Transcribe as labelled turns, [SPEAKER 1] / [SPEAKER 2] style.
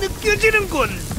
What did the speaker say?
[SPEAKER 1] 느껴지는군.